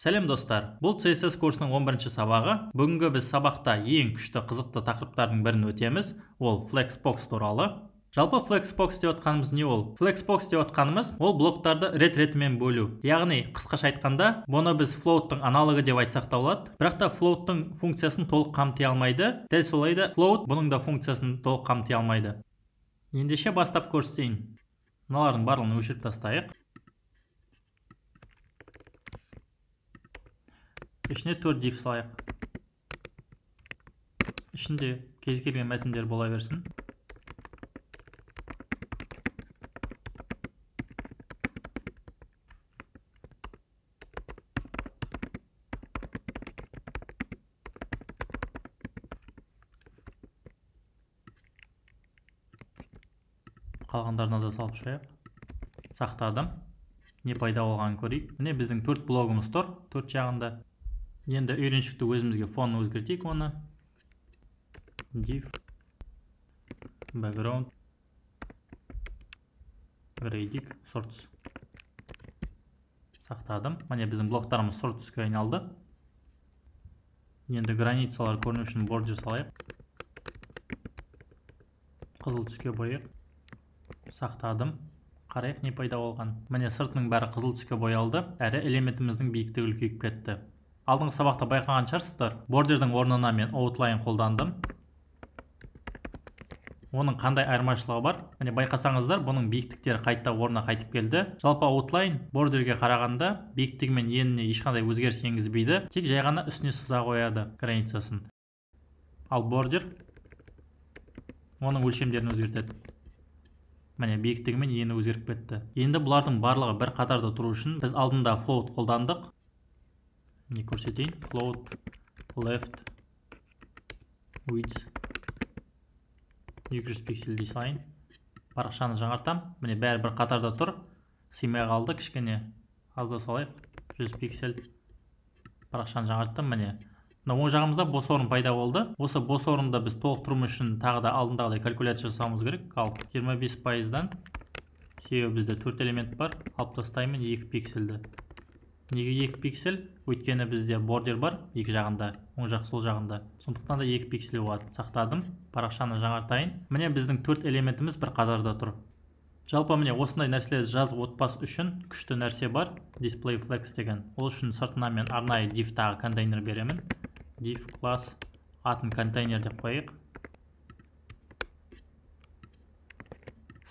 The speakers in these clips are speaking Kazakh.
сәлем достар. Бұл css курсының 11 сабағы. Бүгінгі біз сабақта ең күшті қызықты тақырыптардың бірін өтеміз. Ол flexbox туралы. Жалпы flexbox деп отқанымыз не ол? Flexbox деп отқанымыз ол блоктарды рет ретімен бөлу. Яғни қысқаша айтқанда бұны біз float'тың аналогы деп айтсақ та болады. Бірақ та float'тың функциясын толық қамти алмайды. Дәл солай да float бұның да функциясын толық қамти алмайды. Ендеше бастап көрсетейін. Мыналардың барлығын өшіріп тастайық. Ішіне төрт диф салайық. Ішінде кез келген мәтіндер бола берсін. Қалғандарына да салып қояйық сақтадым не пайда болғанын көрейік. Міне біздің төрт блогымыз тұр төрт жағында. Енді үйреншікті өзімізге фон өзгертейік оны. Div background grading sorts сақтадым. Міне біздің блоктарымыз sortsке айналды. Енді границалар көріну үшін border салайық қызыл түске бояйық сақтадым. Қарайық не пайда болған. Міне сыртының бәрі қызыл түске боялды. Әрі элементіміздің биіктігі үлкейіп кетті. Алдыңғы сабақта байқаған шығарсыздар? Бордердің орнына мен outline қолдандым. Оның қандай айырмашылығы бар? Міне байқасаңыздар бұның биіктіктері қайта орнына қайтып келді. Жалпы outline бордерге қарағанда биіктігі мен еніне ешқандай өзгеріс енгізбейді. Тек жай ғана үстіне сыза қояды границасын. Ал бордер оның өлшемдерін өзгертеді. Міне биіктігі мен ені өзгеріп кетті. Енді бұлардың барлығы бір қатарда тұру үшін біз алдында float қолдандық. Не көрсетейін float left width. 200 пиксель дей салайын парақшаны жаңартам. Міне бәрі бір қатарда тұр. Сыймай қалды кішкене. Аздау салайық. 100 пиксель. Парақшаны жаңарттым. Міне мына оң жағымызда бос орын пайда болды. Осы бос орынды біз толықтыру үшін тағы да алдындағыдай калькуляция жасауымыз керек. Ал 25 пайыздан себебі бізде төрт элемент бар. Алып тастаймын 2 пиксельді неге екі пиксель? Өйткені бізде бордер бар екі жағында оң жақ сол жағында. Сондықтан да екі пиксель болады. Сақтадым парақшаны жаңартайын. Міне біздің төрт элементіміз бір қатарда тұр. Жалпы міне осындай нәрселерді жазып отпас үшін күшті нәрсе бар. Display flex деген. Ол үшін сыртына мен арнайы div тағы контейнер беремін. Div класс атын контейнер деп қояйық.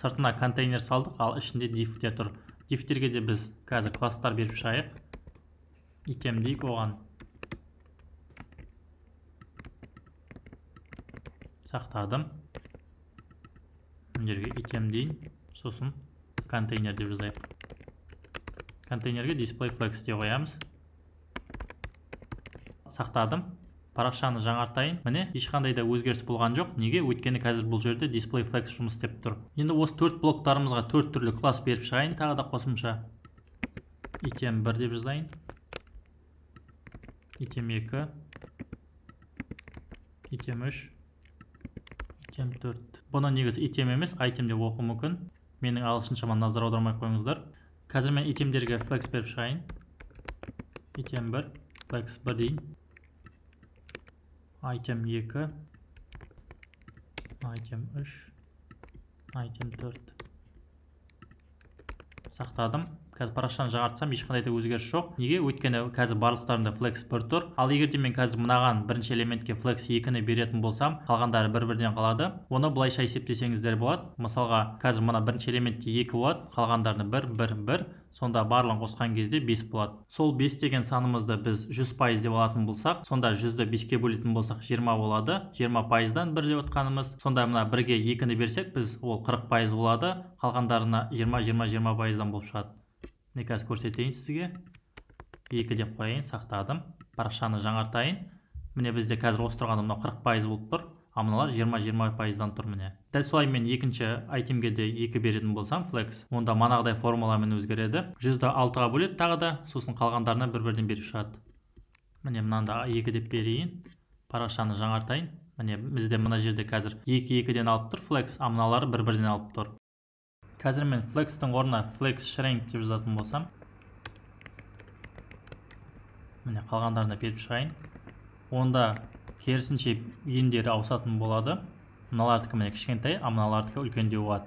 Сыртына контейнер салдық ал ішінде div те тұр. Дифтерге де біз қазір класстар беріп шығайық икемдейік оған сақтадым мына жерге икемдейін сосын контейнер деп жазайық контейнерге display flex деп қоямыз сақтадым парақшаны жаңартайын. Міне ешқандай да өзгеріс болған жоқ. Неге? Өйткені қазір бұл жерде display flex жұмыс істеп тұр. Енді осы төрт блоктарымызға төрт түрлі класс беріп шығайын. Тағы да қосымша итем бір деп жазайын. Итем 2 итем 3 итем 4 бұны негізі итем емес айтем деп оқу мүмкін менің ағылшыншама назар аудармай қойыңыздар қазір мен итемдерге флекс беріп шығайын итем 1 флекс 1 дейін айтем 2 айтем 3 айтем 4 сақтадым қазір парақшаны жаңартсам ешқандай да өзгеріс жоқ. Неге? Өйткені қазір барлықтарында flex бір тұр. Ал егер де мен қазір мынаған бірінші элементке flex екіні беретін болсам қалғандары бір бірден қалады. Оны былайша есептесеңіздер болады. Мысалға қазір мына бірінші элементте екі болады қалғандарына бір бір бір. Сонда барлығын қосқан кезде 5 болады. Сол 5 деген санымызды біз 100 пайыз деп алатын болсақ сонда 100-ді 5-ке бөлетін болсақ 20 болады. 20 пайыздан бір деп отқанымыз сонда мына бірге екіні берсек біз ол 40 пайыз болады. Қалғандарына 20-20-20 пайыздан болып шығады. Міне қазір көрсетейін сізге. Екі деп қояйын сақтадым. Парақшаны жаңартайын. Міне бізде қазір осы тұрғанда мынау қырық пайыз болып тұр. Ал мыналар жиырма жиырма пайыздан тұр міне. Дәл солай мен екінші айтемге де екі беретін болсам flex онда манағыдай формуламен өзгереді. Жүзді алтыға бөледі тағы да сосын қалғандарына бір бірден беріп шығады. Міне мынаны да екі деп берейін. Парақшаны жаңартайын. Міне бізде мына жерде қазір екі екіден алып тұр flex ал мыналары бір бірден алып тұр. Қазір мен орнына flex shrink деп жазатын болсам міне қалғандарына беріп шығайын. Онда керісінше ендері ауысатын болады. Мыналардікі міне кішкентай а мыналардікі үлкендеу болады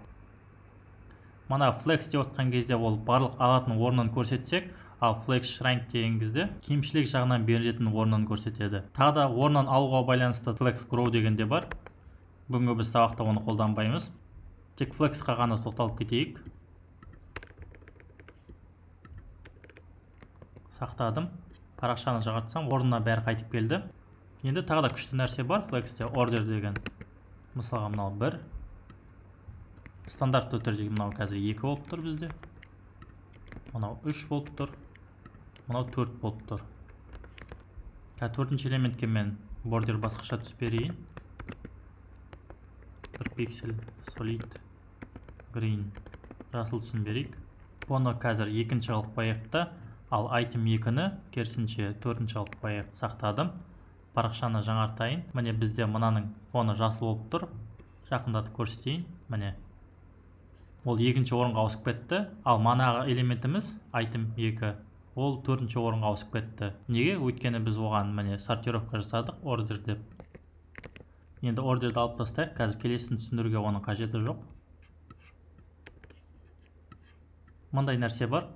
мына флекс деп отқан кезде ол барлық алатын орнын көрсетсек ал флекс шранк деген кезде кемшілік жағынан берілетін орнын көрсетеді. Тағы да орнын алуға байланысты флекс grow деген де бар. Бүгінгі біз сабақта оны қолданбаймыз. Тек флексқа ғана тоқталып кетейік. Сақтадым. Парақшаны жаңартсам орнына бәрі қайтып келді. Енді тағы да күшті нәрсе бар флексте ордер деген. Мысалға мынау бір. Стандартты түрде мынау қазір екі болып тұр бізде. Мынау үш болып тұр. Мынау төрт болып тұр. Қазір төртінші элементке мен бордер басқаша түсіп берейін пиксель solid green жасыл түсін берейік. Бұны қазір екінші алып қояйық та. Ал айтем екіні керісінше төртінші алып қояйық сақтадым. Парақшаны жаңартайын. Міне бізде мынаның фоны жасыл болып тұр. Жақындатып көрсетейін. Міне. Ол екінші орынға ауысып кетті. Ал манағы элементіміз айтым екі. Ол төртінші орынға ауысып кетті. Неге? Өйткені біз оған міне сортировка жасадық ордер деп. Енді ордерді алып тастайық. Қазір келесін түсіндіруге оның қажеті жоқ. Мындай нәрсе бар.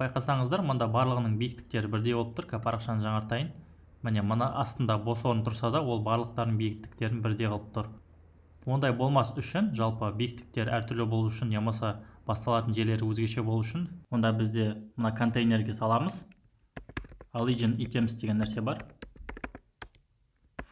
Байқасаңыздар мында барлығының биіктіктері бірдей болып тұр. Қазір парақшаны жаңартайын. Міне мына астында бос орын тұрса да ол барлықтарының биіктіктерін бірдей қылып тұр. Ондай болмас үшін жалпы биіктіктер әртүрлі болу үшін не болмаса басталатын жерлері өзгеше болу үшін онда бізде мына контейнерге саламыз. Origin items деген нәрсе бар.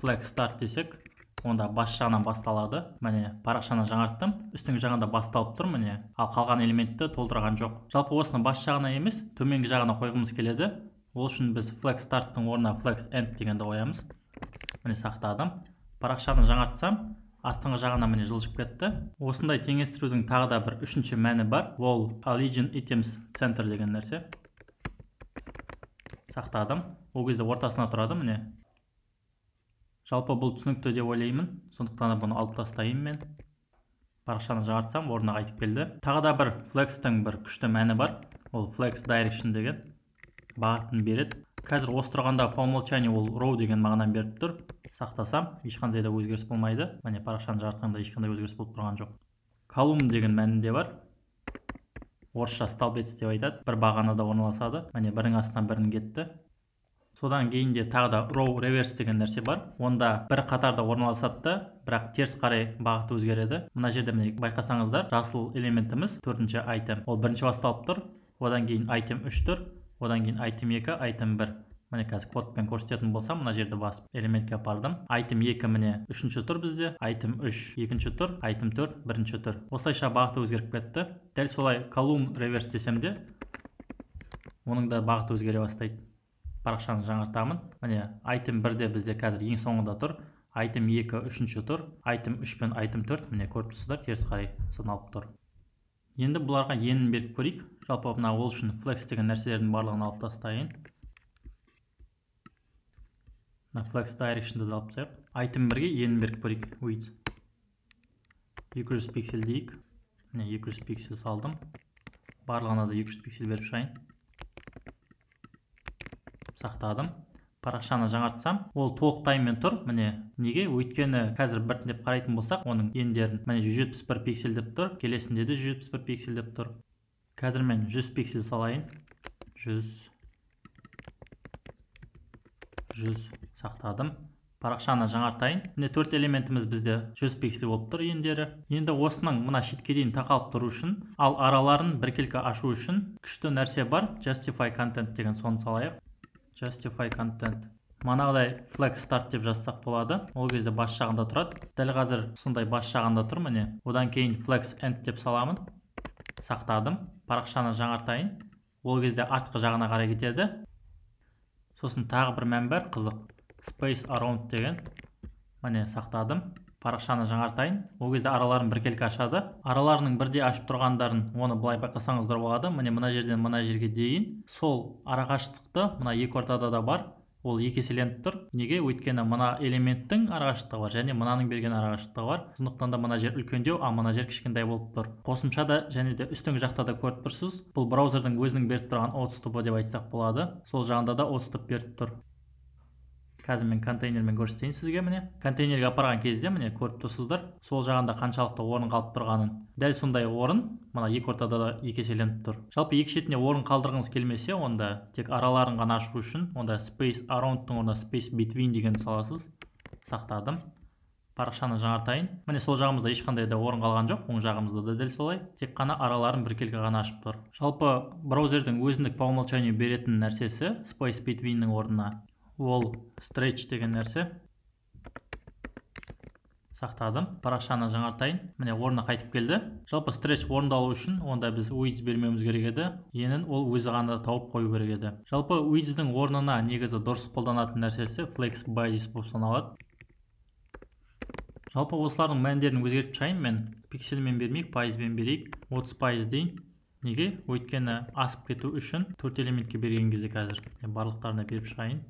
Flag start десек онда бас жағынан басталады. Міне парақшаны жаңарттым. Үстіңгі жағында басталып тұр міне. Ал қалған элементті толтырған жоқ. Жалпы осыны бас жағына емес төменгі жағына қойғымыз келеді. Ол үшін біз flag starttың орнына flag end дегенді қоямыз. Міне сақтадым. Парақшаны жаңартсам астыңғы жағына міне жылжып кетті. Осындай теңестірудің тағы да бір үшінші мәні бар. Ол origin items center деген нәрсе. Сақтадым. Ол кезде ортасына тұрады міне. Жалпы бұл түсінікті деп ойлаймын. Сондықтан да бұны алып тастаймын мен. Парақшаны жаңартсам орнына қайтып келді. Тағы да бір флекстің бір күшті мәні бар. Ол flex direction деген бағытын береді. Қазір осы тұрғанда по умолчанию ол row деген мағынаны беріп тұр. Сақтасам ешқандай да өзгеріс болмайды. Міне парақшаны жаратқанда ешқандай өзгеріс болып тұрған жоқ. Колумн деген мәнінде бар. Орысша столбец деп айтады. Бір бағанада орналасады. Міне бірінің астынан бірін кетті. Содан кейін де тағы да row reverse деген нәрсе бар. Онда бір қатарда орналасады да бірақ теріс қарай бағыты өзгереді. Мына жерде міне байқасаңыздар жасыл элементіміз төртінші айтем. Ол бірінші басталып тұр. Одан кейін айтем үш тұр одан кейін айтем екі айтем бір. Міне қазір кодпен көрсететін болсам мына жерді басып элементке апардым. Айтем екі міне үшінші тұр бізде айтем үш екінші тұр айтем төрт бірінші тұр осылайша бағыты өзгеріп кетті. Дәл солай колумн реверс десем де оның да бағыты өзгере бастайды. Парақшаны жаңартамын. Міне айтем бірде бізде қазір ең соңында тұр. Айтем екі үшінші тұр. Айтем үш пен айтем төрт. Міне көріп тұрсыздар теріс қарай саналып тұр. Енді бұларға енін беріп көрейік. Жалпы мына ол үшін флекс деген нәрселердің барлығын алып тастайын. Мына flex direction'ды да алып тастайық. Айтым бірге енін беріп көрейік. Width 200 пиксель дейік. Міне 200 пиксель салдым. Барлығына да 200 пиксель беріп шығайын. Сақтадым. Парақшаны жаңартсам ол толықтаймен тұр. Міне неге? Өйткені қазір біртіндеп қарайтын болсақ оның ендерін міне 171 пиксель деп тұр. Келесінде де 171 пиксель деп тұр. Қазір мен 100 пиксель салайын. 100 100 сақтадым. Парақшаны жаңартайын. Міне төрт элементіміз бізде. 100 пиксель болып тұр ендері. Енді осының мына шетке дейін тақалып тұру үшін ал араларын біркелкі ашу үшін күшті нәрсе бар. Justify content деген соны салайық. Justify content. Манағыдай flex start деп жазсақ болады. Ол кезде бас жағында тұрады. Дәл қазір сондай бас жағында тұр міне. Одан кейін flex end деп саламын. Сақтадым. Парақшаны жаңартайын. Ол кезде артқы жағына қарай кетеді. Сосын тағы бір мән бар қызық. Space around деген. Міне сақтадым. Парақшаны жаңартайын. Ол кезде араларын біркелкі ашады. Араларының бірде ашып тұрғандарын оны былай байқасаңыздар болады. Міне мына жерден мына жерге дейін. Сол арақашықтықты мына екі ортада да бар. Ол екі еселеніп тұр. Неге? Өйткені мына элементтің арақашықтығы бар және мынаның берген арақашықтығы бар. Сондықтан да мына жер үлкендеу ал мына жер кішкентай болып тұр. Қосымшада және де үстіңгі жақта да көріп тұрсыз. Бұл браузердің өзінің беріп тұрған отступы деп айтсақ болады. Сол жағында да отступ беріп тұр. Қазір мен контейнермен көрсетейін сізге міне. Контейнерге апарған кезде міне көріп тұрсыздар сол жағында қаншалықты орын қалып тұрғанын. Дәл сондай орын мына екі ортада да екі еселеніп тұр. Жалпы екі шетіне орын қалдырғыңыз келмесе онда тек араларын ғана ашу үшін онда space aroundтың орнына space between дегенді саласыз. Сақтадым. Парақшаны жаңартайын. Міне сол жағымызда ешқандай да орын қалған жоқ оң жағымызда да дәл солай. Тек қана араларын біркелкі ғана ашып тұр. Жалпы браузердің өзіндік по умолчанию беретін нәрсесі space betweenнің орнына. Ол stretch деген нәрсе. Сақтадым. Парақшаны жаңартайын. Міне орнына қайтып келді. Жалпы stretch орындалу үшін онда біз width бермеуіміз керек еді. Енін ол өзі ғана тауып қою керек еді. Жалпы width'дің орнына негізі дұрыс қолданатын нәрсесі flex basis болып саналады. Жалпы осылардың мәндерін өзгертіп тастайын мен. Пиксельмен бермейік пайызбен берейік. отыз пайыз дейін. Неге? Өйткені асып кету үшін төрт элементке берген кезде қазір. Барлықтарына беріп шығайын.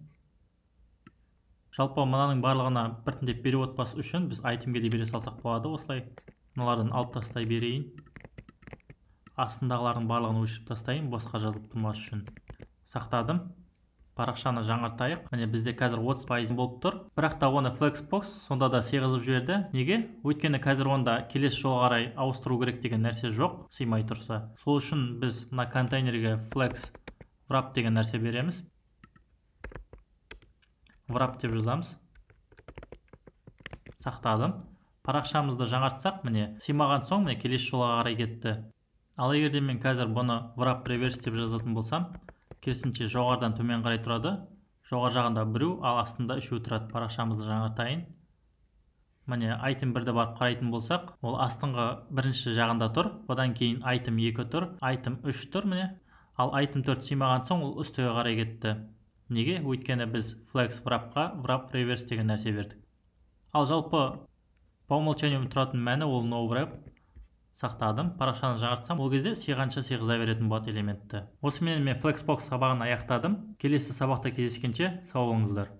Жалпы мынаның барлығына біртіндеп перевод үшін біз айтемге де бере салсақ болады осылай. Мыналардан алып тастай берейін. Астындағылардың барлығын өшіріп тастайын босқа жазылып тұрмас үшін. Сақтадым. Парақшаны жаңартайық. Міне бізде қазір 30 пайыз болып тұр. Бірақ та оны flexbox сонда да сыйғызып жіберді. Неге? Өйткені қазір онда келесі жолға қарай ауыстыру керек деген нәрсе жоқ сыймай тұрса. Сол үшін біз мына контейнерге flex wrap деген нәрсе береміз. Врап деп жазамыз. Сақтадым. Парақшамызды жаңартсақ міне сыймаған соң міне келесі жолға қарай кетті. Ал егер де мен қазір бұны врап реверс деп жазатын болсам керісінше жоғарыдан төмен қарай тұрады. Жоғары жағында біреу ал астында үшеу тұрады. Парақшамызды жаңартайын. Міне айтем бірді барып қарайтын болсақ ол астыңғы бірінші жағында тұр. Одан кейін айтем екі тұр айтем үш тұр міне. Ал айтем төрт сыймаған соң ол үстіге қарай кетті. Неге? Өйткені біз flex wrapқа wrap reverse деген нәрсе бердік. Ал жалпы по умолчанию тұратын мәні ол no wrap. Сақтадым. Парақшаны жаңартсам ол кезде сыйғанша сыйғыза беретін болады элементті. Осымен мен flexbox сабағын аяқтадым. Келесі сабақта кездескенше сау болыңыздар.